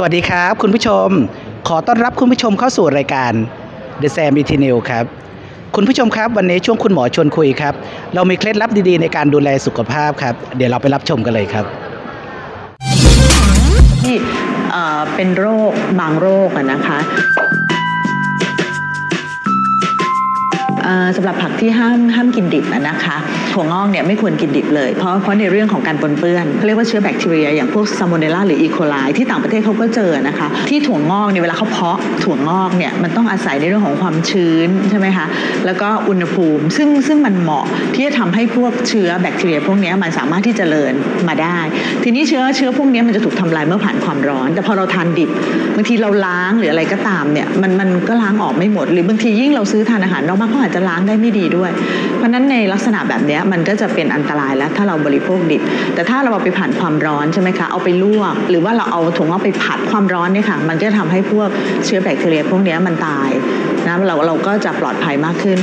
สวัสดีครับ คุณผู้ชม ขอต้อนรับคุณผู้ชมเข้าสู่รายการ The Sam e t n e w ครับ คุณผู้ชมครับวันนี้ช่วงคุณหมอชวนคุยครับ เรามีเคล็ดลับดีๆในการดูแลสุขภาพครับ เดี๋ยวเราไปรับชมกันเลยครับ ที่เอ่อเป็นโรคบางโรคอะนะคะ สำหรับผักที่ห้ามห้ามกินดิบนะคะถั่วงอกเนี่ยไม่ควรกินดิบเลย เพราะเพราะในเรื่องของการปนเปื้อนเขาเรียกว่าเชื้อแบคทีเรียอย่างพวกซามอนเนลลาหรืออีโคไลที่ต่างประเทศเขาก็เจอนะคะ ที่ถั่วงอกเนี่ยเวลาเขาเพาะถั่วงอกเนี่ยมันต้องอาศัยในเรื่องของความชื้นใช่ไหมคะแล้วก็อุณหภูมิ ซึ่งซึ่งมันเหมาะที่จะทำให้พวกเชื้อแบคทีเรีย พวกนี้มันสามารถที่จะเจริญมาได้ ทีนี้เชื้อเชื้อพวกนี้มันจะถูกทำลายเมื่อผ่านความร้อน แต่พอเราทานดิบบางทีเราล้างหรืออะไรก็ตามเนี่ยมันมันก็ล้างออกไม่หมด หรือบางทียิ่งเราซื้อทานอาหารนอกบ้านเขาอาจจะล้างได้ไม่ดีด้วย เพราะฉะนั้นในลักษณะแบบนี้มันก็จะเป็นอันตรายแล้วถ้าเราบริโภคดิบ แต่ถ้าเราเอาไปผ่านความร้อนใช่ไหมคะเอาไปลวก หรือว่าเราเอาถุงเอาไปผัดความร้อนเนี่ยค่ะ มันก็จะทำให้พวกเชื้อแบคทีเรียพวกนี้มันตายนะเราเราก็จะปลอดภัยมากขึ้น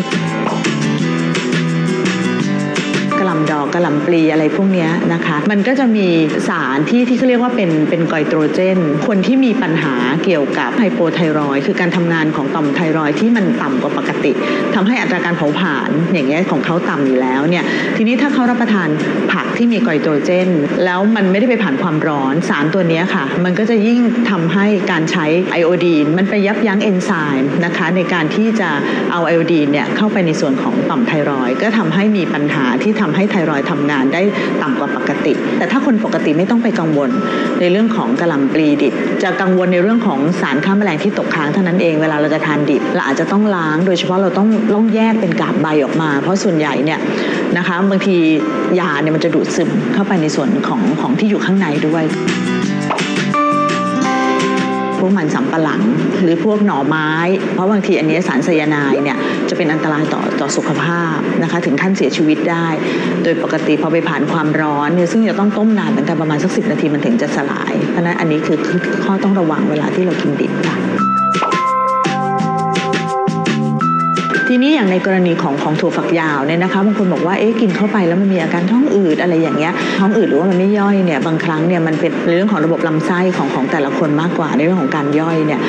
หลำดอกกระหล่ำปลีอะไรพวกนี้นะคะ มันก็จะมีสารที่ที่เขาเรียกว่าเป็นเป็นไกโตรเจน คนที่มีปัญหาเกี่ยวกับไฮโปไทรอยคือการทำงานของต่อมไทรอยที่มันต่ำกว่าปกติทำให้อัตราการเผาผลาญอย่างเงี้ยของเขาต่ำอยู่แล้วเนี่ยทีนี้ถ้าเขารับประทานผักที่มีไกโตรเจน แล้วมันไม่ได้ไปผ่านความร้อนสารตัวนี้ค่ะ มันก็จะยิ่งทำให้การใช้ไอโอดีนมันไปยับยั้งเอนไซม์นะคะในการที่จะเอาไอโอดีนเนี่ยเข้าไปในส่วนของต่อมไทรอยก็ทำให้มีปัญหาที่ทำให้ไทรอยด์ทำงานได้ต่ำกว่าปกติ แต่ถ้าคนปกติไม่ต้องไปกังวลในเรื่องของกระหล่ำปลีดิบจะกังวลในเรื่องของสารฆ่าแมลงที่ตกค้างเท่านั้นเองเวลาเราจะทานดิบเราอาจจะต้องล้าง โดยเฉพาะเราต้องต้องแยกเป็นกาบใบออกมา เพราะส่วนใหญ่เนี่ยนะคะบางทียาเนี่ยมันจะดูดซึมเข้าไปในส่วนของของที่อยู่ข้างในด้วย วกมันสำปะหลัง หรือพวกหน่อไม้ เพราะบางทีอันนี้สารไซยาไนด์เนี่ยจะเป็นอันตรายต่อต่อสุขภาพนะคะถึงขั้นเสียชีวิตได้ โดยปกติพอไปผ่านความร้อนเนี่ยซึ่งจะต้องต้มนานเหมือนกันประมาณสักสินาทีมันถึงจะสลาย เพราะนั้นอันนี้คือคือข้อต้องระวังเวลาที่เรากินดิบค่ะ ทีนี้อย่างในกรณีของของถั่วฝักยาวเนี่ยนะคะบางคนบอกว่าเอ๊ะกินเข้าไปแล้วมันมีอาการท้องอืดอะไรอย่างเงี้ยท้องอืดหรือว่ามันไม่ย่อยเนี่ยบางครั้งเนี่ยมันเป็นเรื่องของระบบลำไส้ของของแต่ละคนมากกว่าในเรื่องของการย่อยเนี่ย